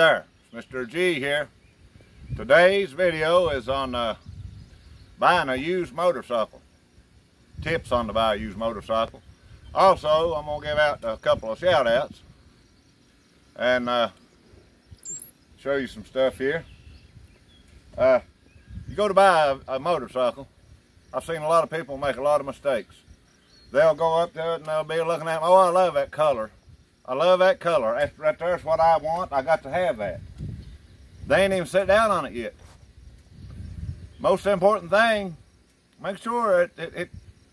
Mr. G here. Today's video is on uh, buying a used motorcycle. Tips on to buy a used motorcycle. Also, I'm to give out a couple of shout outs and uh, show you some stuff here. Uh, you go to buy a, a motorcycle, I've seen a lot of people make a lot of mistakes. They'll go up to it and they'll be looking at, oh, I love that color. I love that color. That's right there's what I want. I got to have that. They ain't even sit down on it yet. Most important thing, make sure it, it, it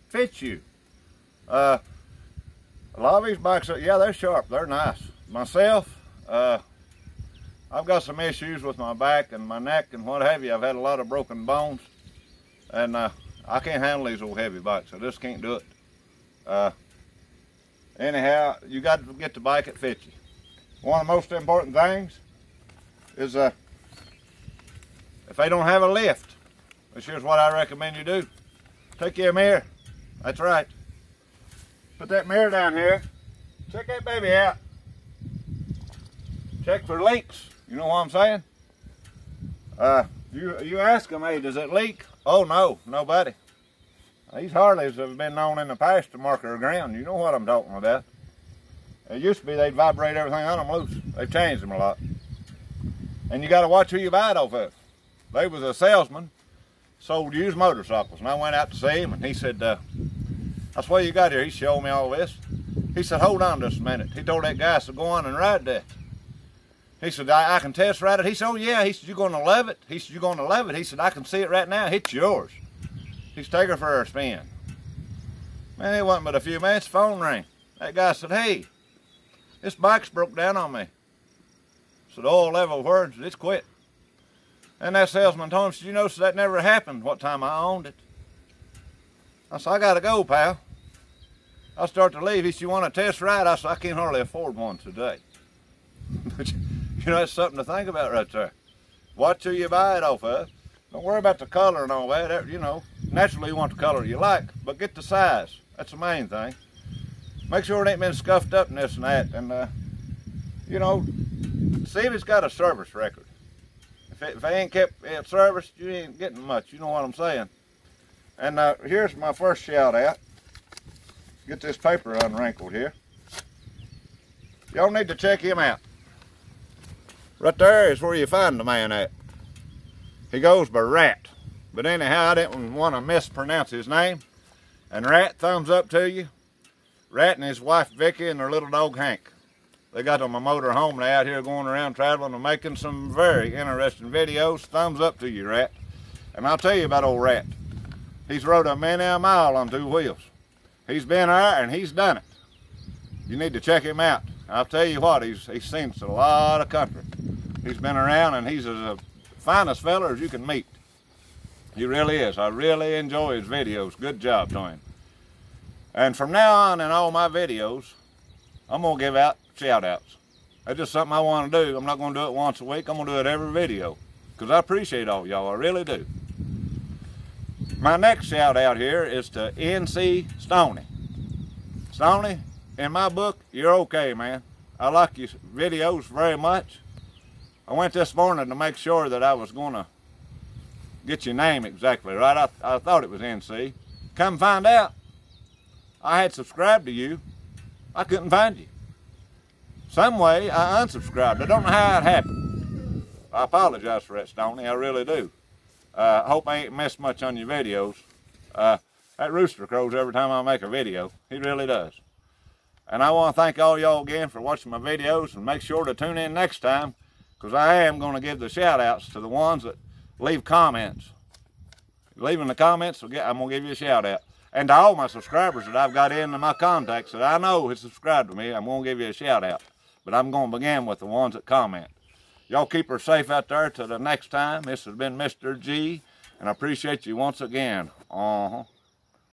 fits you. Uh, a lot of these bikes, are, yeah, they're sharp. They're nice. Myself, uh, I've got some issues with my back and my neck and what have you. I've had a lot of broken bones. And uh, I can't handle these old heavy bikes. I just can't do it. Anyhow, you got to get the bike fits you. One of the most important things is uh, if they don't have a lift, which here's what I recommend you do. Take your mirror. That's right. Put that mirror down here. Check that baby out. Check for leaks. You know what I'm saying? Uh, you you ask them, hey, does it leak? Oh no, nobody. These Harleys have been known in the past to mark their ground. You know what I'm talking about. It used to be they'd vibrate everything on them loose. They've changed them a lot. And you got to watch who you buy it off of. They was a salesman, sold used motorcycles. And I went out to see him and he said, uh, that's why you got here. He showed me all this. He said, hold on just a minute. He told that guy, to go on and ride that. He said, I, I, can test ride it. He said, oh yeah. He said, you're going to love it. He said, you're going to love it. He said, I can see it right now. It's yours. He's taking her for a spin. Man, it wasn't but a few minutes, phone rang. That guy said, hey, this bike's broke down on me. I said, oil level words, it's quit. And that salesman told him, said, you know, so that never happened what time I owned it. I said, I gotta go, pal. I start to leave. He said, you want a test ride? I said, I can't hardly afford one today. But, you know, that's something to think about right there. Watch who you buy it off of. Don't worry about the color and all that. You know, naturally you want the color you like, but get the size. That's the main thing. Make sure it ain't been scuffed up and this and that. And, uh, you know, see if it's got a service record. If it, if ain't kept it serviced, you ain't getting much. You know what I'm saying? And uh, here's my first shout out. Get this paper unwrinkled here. Y'all need to check him out. Right there is where you find the man at. He goes by Rat. But anyhow, I didn't want to mispronounce his name. And Rat, thumbs up to you. Rat and his wife Vicky and their little dog Hank. They got on my motor home. They out here going around traveling and making some very interesting videos. Thumbs up to you, Rat. And I'll tell you about old Rat. He's rode a many a mile on two wheels. He's been there and he's done it. You need to check him out. I'll tell you what, he's, he's seen a lot of country. He's been around and he's as a finest fella as you can meet. He really is. I really enjoy his videos. Good job to. And from now on in all my videos, I'm going to give out shout outs. That's just something I want to do. I'm not going to do it once a week. I'm going to do it every video because I appreciate all y'all. I really do. My next shout out here is to NC Stoney. Stoney, in my book, you're okay, man. I like your videos very much. I went this morning to make sure that I was going to get your name exactly right. I, I thought it was NC. Come find out, I had subscribed to you. I couldn't find you. Some way, I unsubscribed. I don't know how it happened. I apologize for that, Stoney. I really do. Uh, I hope I ain't missed much on your videos. Uh, that rooster crows every time I make a video. He really does. And I want to thank all y'all again for watching my videos and make sure to tune in next time because I am going to give the shout outs to the ones that leave comments. Leaving the comments, I'm going to give you a shout out. And to all my subscribers that I've got into my contacts that I know have subscribed to me, I'm going to give you a shout out. But I'm going to begin with the ones that comment. Y'all keep her safe out there till the next time. This has been Mr. G, and I appreciate you once again. Uh-huh.